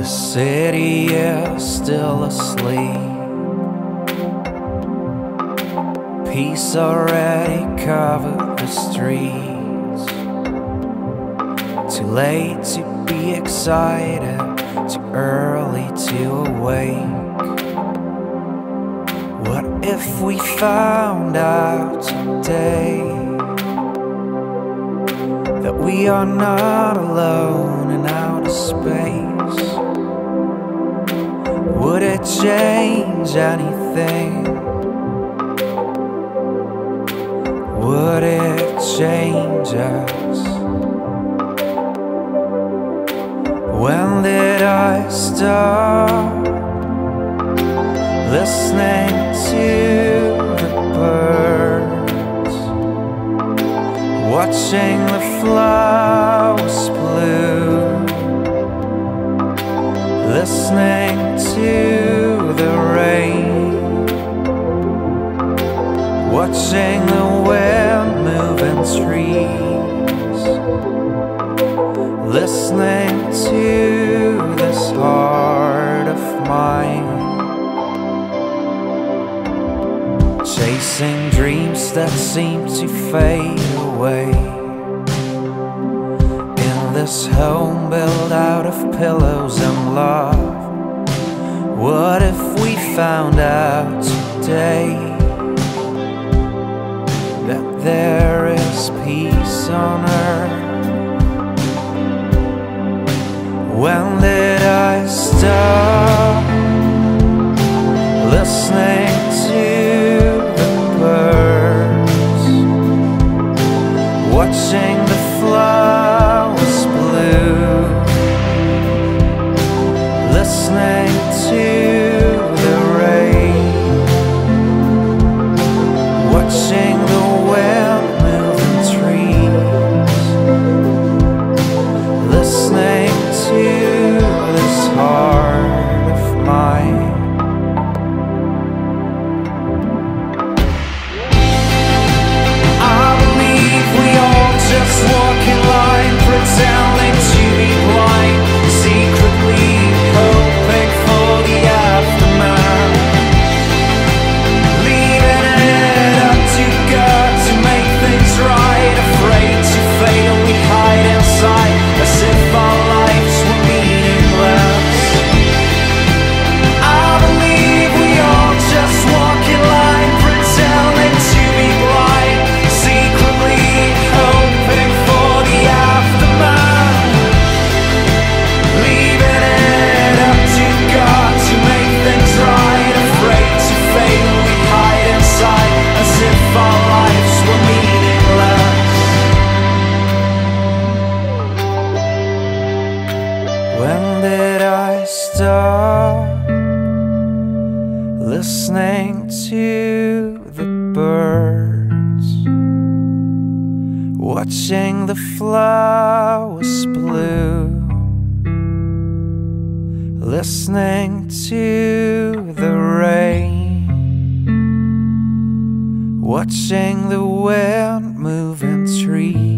The city is still asleep. Peace already covered the streets. Too late to be excited, too early to awake. What if we found out today that we are not alone in outer space? Would it change anything? Would it change us? When did I start listening to the birds, watching the flowers bloom, listening to the rain, watching the wind move in trees, listening to this heart of mine. Chasing dreams that seem to fade away. In this home built out of pillows and love. What if we found out today that there is peace on earth? When did I stop listening to the birds, watching the flowers watching listening to the birds, watching the flowers bloom, listening to the rain, watching the wind move in trees?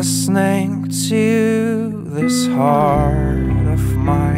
listening to this heart of mine.